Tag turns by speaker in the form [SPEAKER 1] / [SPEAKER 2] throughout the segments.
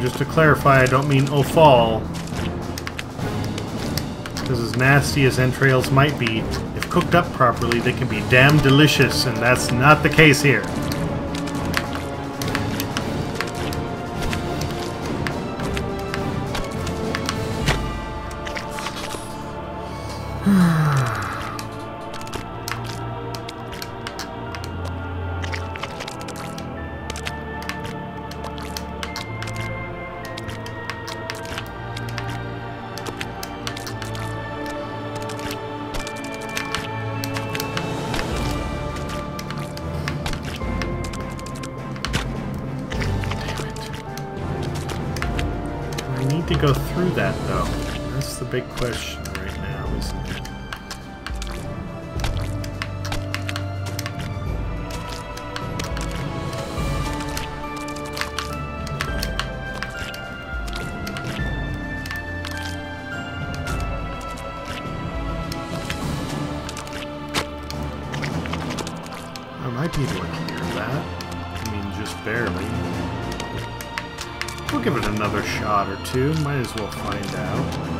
[SPEAKER 1] Just to clarify, I don't mean oh, offal. Because as nasty as entrails might be, if cooked up properly, they can be damn delicious, and that's not the case here. Go through that, though. That's the big question right now, We'll give it another shot or two. Might as well find out.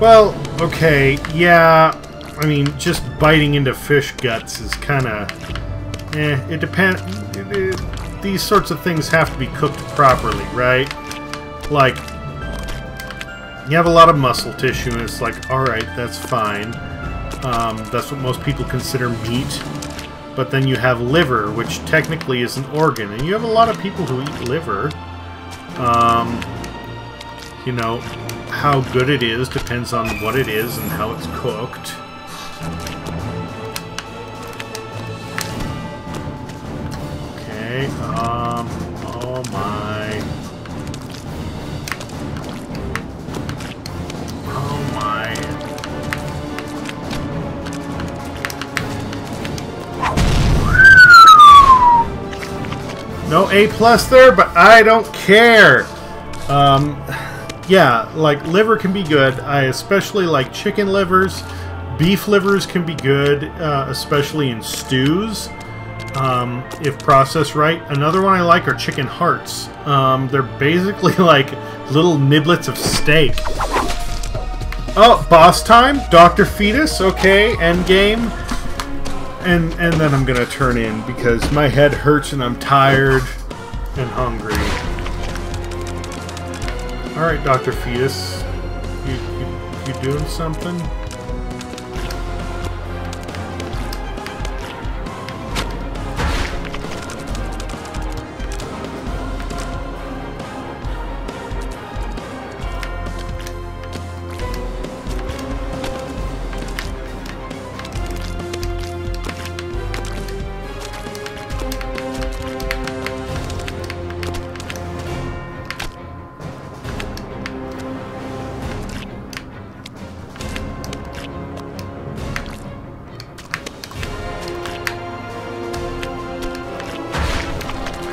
[SPEAKER 1] Well, okay, yeah. I mean, just biting into fish guts is kind of, eh. It depends. These sorts of things have to be cooked properly, right? Like, you have a lot of muscle tissue, and it's like, all right, that's fine. Um, that's what most people consider meat. But then you have liver, which technically is an organ, and you have a lot of people who eat liver. Um, you know, how good it is depends on what it is and how it's cooked. Okay, um, oh my. Oh my. No A plus there, but I don't care. Um, yeah, like liver can be good. I especially like chicken livers. Beef livers can be good, uh, especially in stews, um, if processed right. Another one I like are chicken hearts. Um, they're basically like little niblets of steak. Oh, boss time, Doctor Fetus. Okay, end game and and then I'm gonna turn in because my head hurts and I'm tired and hungry. All right, Doctor Fetus, you, you you doing something?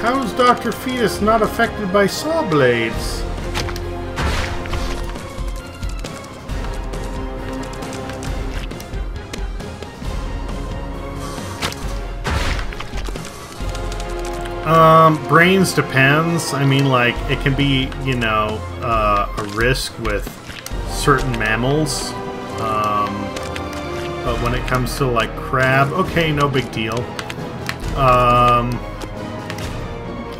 [SPEAKER 1] How is Dr. Fetus not affected by saw blades? Um, brains depends. I mean, like, it can be, you know, uh, a risk with certain mammals. Um, but when it comes to, like, crab, okay, no big deal. Um,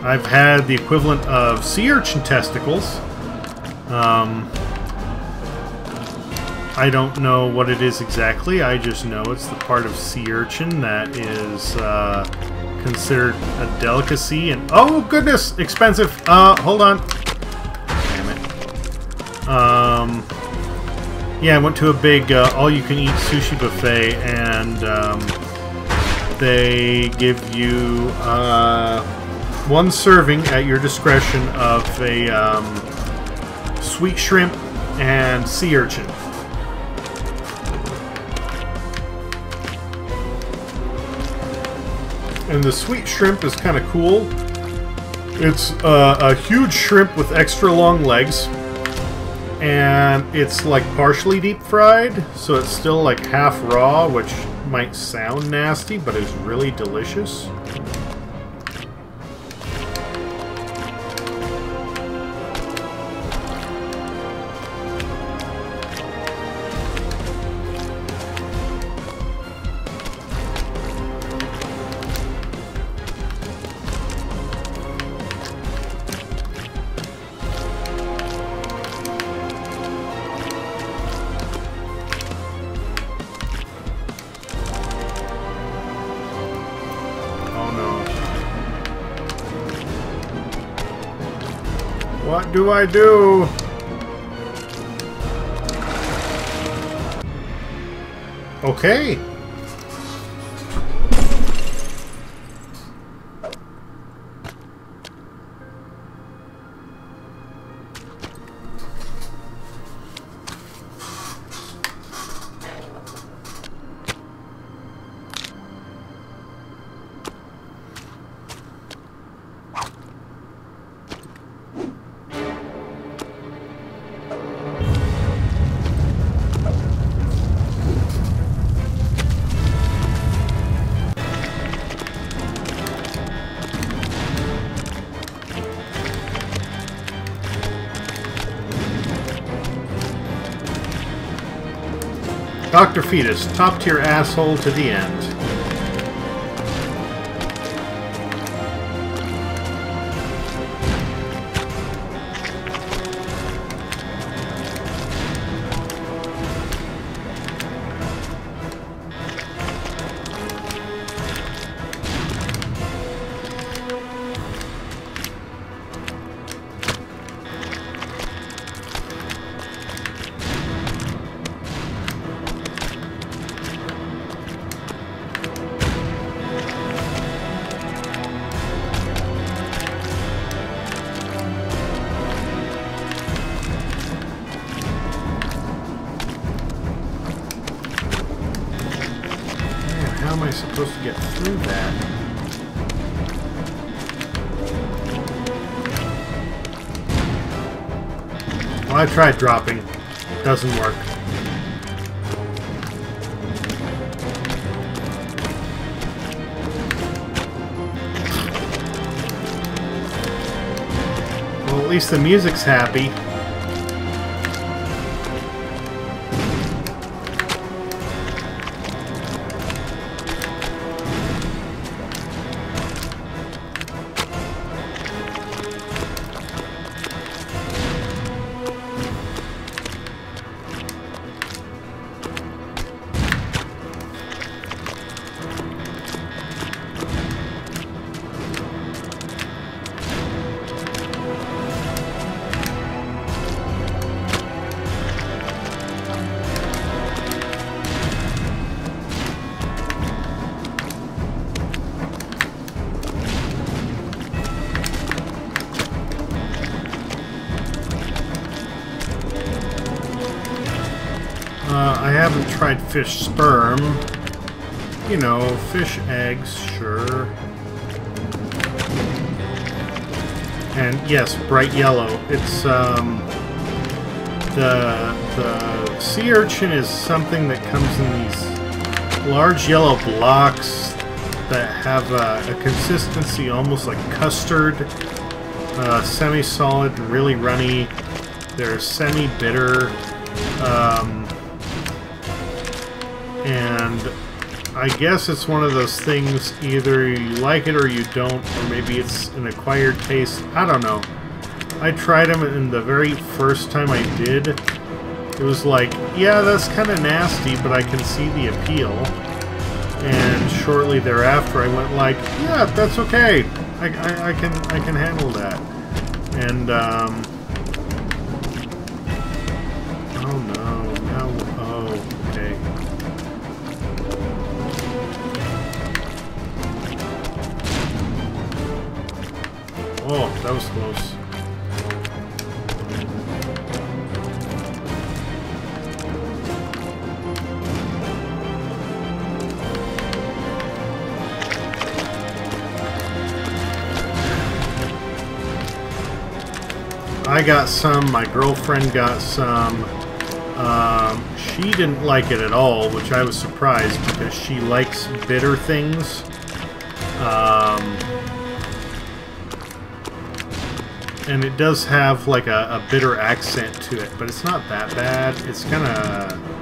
[SPEAKER 1] I've had the equivalent of sea urchin testicles. Um, I don't know what it is exactly. I just know it's the part of sea urchin that is uh, considered a delicacy. And oh goodness, expensive. Uh, hold on. Damn it. Um, yeah, I went to a big uh, all-you-can-eat sushi buffet, and um, they give you uh, one serving at your discretion of a um, sweet shrimp and sea urchin. And the sweet shrimp is kind of cool. It's uh, a huge shrimp with extra long legs. And it's like partially deep fried, so it's still like half raw, which might sound nasty, but it's really delicious. What do I do? Okay. Dr. Fetus, top tier asshole to the end. Supposed to get through that? Well, I tried dropping. It doesn't work. Well, at least the music's happy. Fish sperm. You know, fish eggs, sure. And yes, bright yellow. It's, um... The, the sea urchin is something that comes in these large yellow blocks that have a, a consistency almost like custard. Uh, semi-solid, really runny. They're semi-bitter. Um, and I guess it's one of those things, either you like it or you don't, or maybe it's an acquired taste. I don't know. I tried them, and the very first time I did, it was like, yeah, that's kind of nasty, but I can see the appeal. And shortly thereafter, I went like, yeah, that's okay. I, I, I can I can handle that. And um, Oh, that was close. I got some, my girlfriend got some. Um, she didn't like it at all, which I was surprised because she likes bitter things. Um, and it does have like a, a, bitter accent to it, but it's not that bad. It's kind of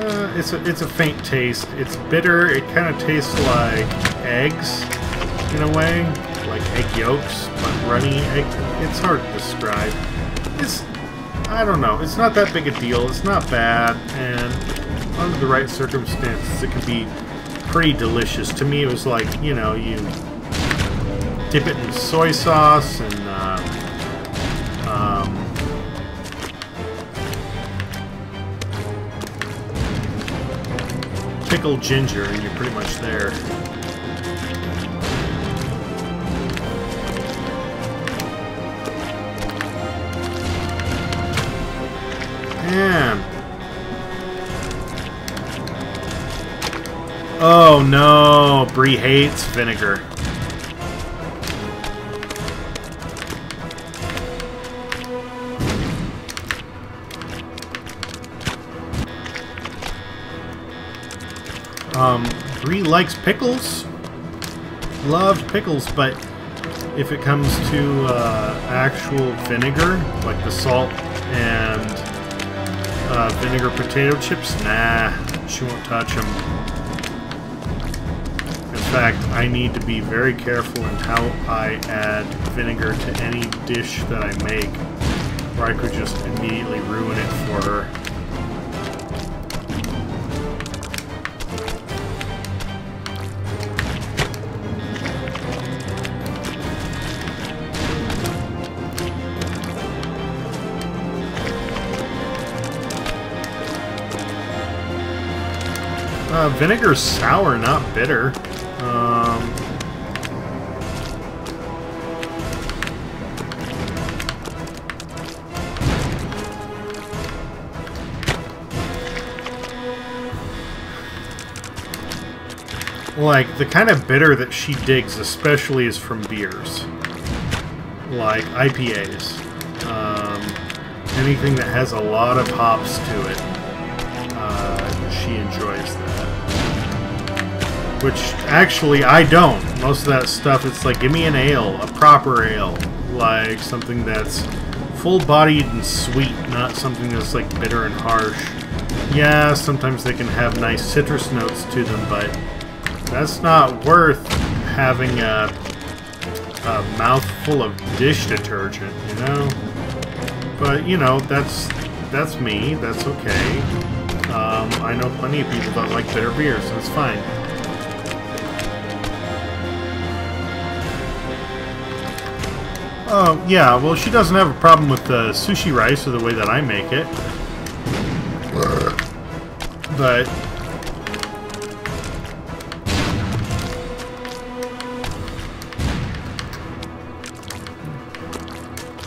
[SPEAKER 1] uh, it's a it's a faint taste. It's bitter. It kind of tastes like eggs in a way like egg yolks, but runny egg. It's hard to describe. It's, I don't know. It's not that big a deal. It's not bad, and under the right circumstances, it can be pretty delicious. To me, it was like you know you dip it in soy sauce and. Pickled ginger, and you're pretty much there. Man. Oh no, Bree hates vinegar. Um, Bree likes pickles. Loves pickles, but if it comes to uh, actual vinegar, like the salt and uh, vinegar potato chips? Nah, she won't touch them. In fact, I need to be very careful in how I add vinegar to any dish that I make, or I could just immediately ruin it for her. Uh, vinegar's sour, not bitter. Um, like, the kind of bitter that she digs especially is from beers. Like IPAs. Um, anything that has a lot of hops to it she enjoys that. Which, actually, I don't. Most of that stuff, it's like, give me an ale, a proper ale. Like, something that's full-bodied and sweet, not something that's, like, bitter and harsh. Yeah, sometimes they can have nice citrus notes to them, but that's not worth having a, a mouthful of dish detergent, you know? But, you know, that's that's me. That's okay. Um, I know plenty of people that like bitter beer, so it's fine. Oh, yeah, well, she doesn't have a problem with the sushi rice or the way that I make it. But...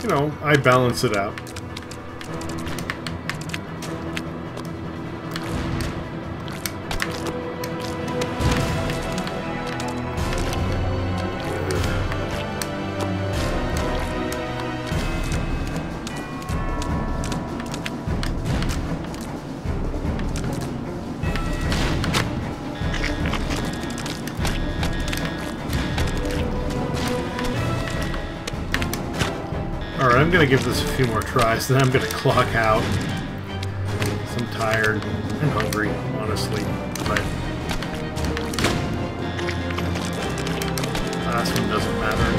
[SPEAKER 1] You know, I balance it out. Gonna give this a few more tries, then I'm gonna clock out. I'm tired and hungry, honestly, but last one doesn't matter